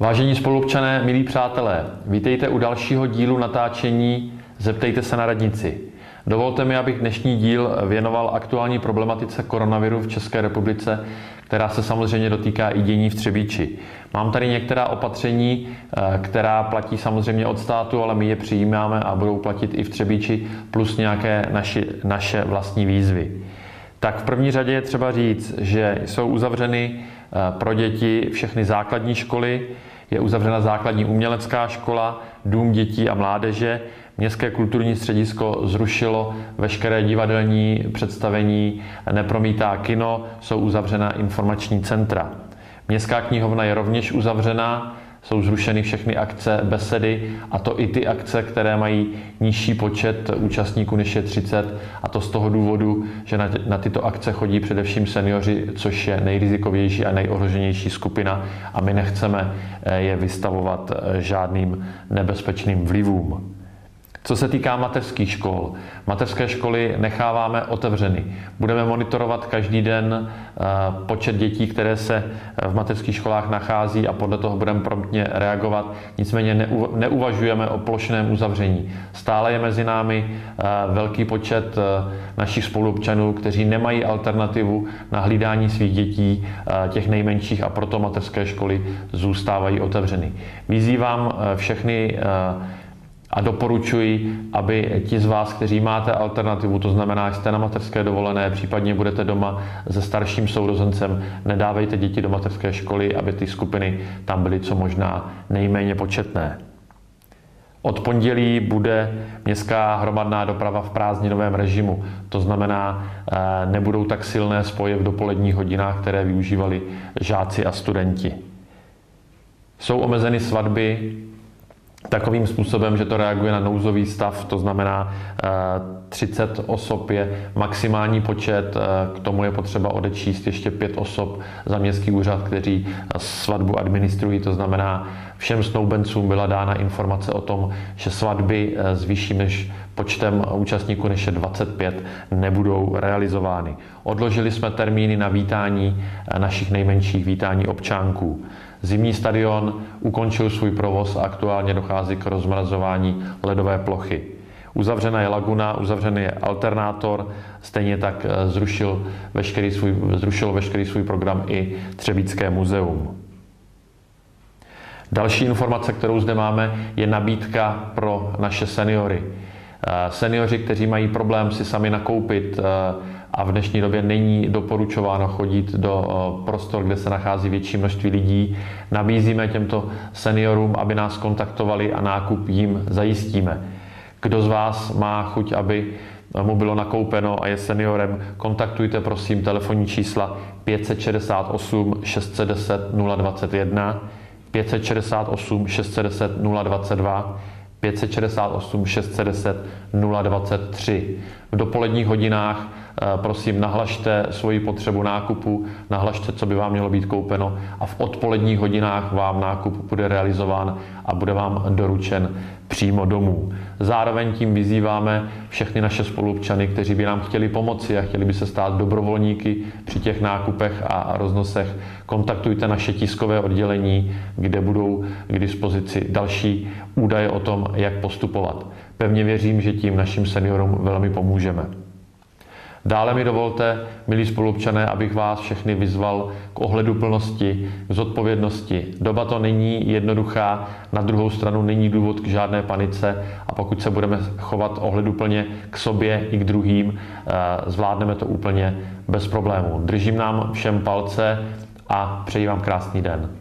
Vážení spolupčané, milí přátelé, vítejte u dalšího dílu natáčení Zeptejte se na radnici. Dovolte mi, abych dnešní díl věnoval aktuální problematice koronaviru v České republice, která se samozřejmě dotýká i dění v Třebíči. Mám tady některá opatření, eh, která platí samozřejmě od státu, ale my je přijímáme a budou platit i v Třebíči, plus nějaké naši, naše vlastní výzvy. Tak v první řadě je třeba říct, že jsou uzavřeny eh, pro děti všechny základní školy, je uzavřena základní umělecká škola, dům dětí a mládeže, Městské kulturní středisko zrušilo veškeré divadelní představení, nepromítá kino, jsou uzavřena informační centra. Městská knihovna je rovněž uzavřená, jsou zrušeny všechny akce, besedy a to i ty akce, které mají nižší počet účastníků než je 30 a to z toho důvodu, že na, na tyto akce chodí především seniori, což je nejrizikovější a nejohroženější skupina a my nechceme eh, je vystavovat eh, žádným nebezpečným vlivům. Co se týká mateřských škol, mateřské školy necháváme otevřeny. Budeme monitorovat každý den eh, počet dětí, které se v mateřských školách nachází a podle toho budeme promptně reagovat. Nicméně neuvažujeme o plošném uzavření. Stále je mezi námi eh, velký počet eh, našich spoluobčanů, kteří nemají alternativu na hlídání svých dětí, těch nejmenších a proto mateřské školy zůstávají otevřeny. Vyzývám všechny a doporučuji, aby ti z vás, kteří máte alternativu, to znamená, jste na mateřské dovolené, případně budete doma se starším sourozencem, nedávejte děti do mateřské školy, aby ty skupiny tam byly co možná nejméně početné. Od pondělí bude městská hromadná doprava v prázdninovém režimu. To znamená, eh, nebudou tak silné spoje v dopoledních hodinách, které využívali žáci a studenti. Jsou omezeny svatby, takovým způsobem, že to reaguje na nouzový stav, to znamená 30 eh, osob je maximální počet, eh, k tomu je potřeba odečíst ještě pět osob za městský úřad, kteří svatbu administrují, to znamená všem snoubencům byla dána informace o tom, že svatby eh, s vyšším než počtem účastníků než je 25 nebudou realizovány. Odložili jsme termíny na vítání našich nejmenších vítání občánků. Zimní stadion ukončil svůj provoz a aktuálně dochází k rozmrazování ledové plochy. Uzavřena je laguna, uzavřený je alternátor, stejně tak eh, zrušil veškerý svůj, zrušilo veškerý svůj program i Třebícké muzeum. Další informace, kterou zde máme, je nabídka pro naše seniory. Eh, seniori, kteří mají problém si sami nakoupit eh, a v dnešní době není doporučováno chodit do eh, prostor, kde se nachází větší množství lidí. Nabízíme těmto seniorům, aby nás kontaktovali a nákup jim zajistíme. Kdo z vás má chuť, aby mu bylo nakoupeno a je seniorem, kontaktujte prosím telefonní čísla 568 610 021, 568 610 022 568 610 023. V dopoledních hodinách prosím nahlašte svoji potřebu nákupu, nahlašte, co by vám mělo být koupeno a v odpoledních hodinách vám nákup bude realizován a bude vám doručen přímo domů. Zároveň tím vyzýváme všechny naše spolupčany, kteří by nám chtěli pomoci a chtěli by se stát dobrovolníky při těch nákupech a roznosech. Kontaktujte naše tiskové oddělení, kde budou k dispozici další údaje o tom, jak postupovat. Pevně věřím, že tím našim seniorům velmi pomůžeme. Dále mi dovolte, milí spolupčané, abych vás všechny vyzval k ohledu plnosti, k zodpovědnosti. Doba to není jednoduchá, na druhou stranu není důvod k žádné panice a pokud se budeme chovat ohleduplně k sobě i k druhým, eh, zvládneme to úplně bez problémů. Držím nám všem palce a přeji vám krásný den.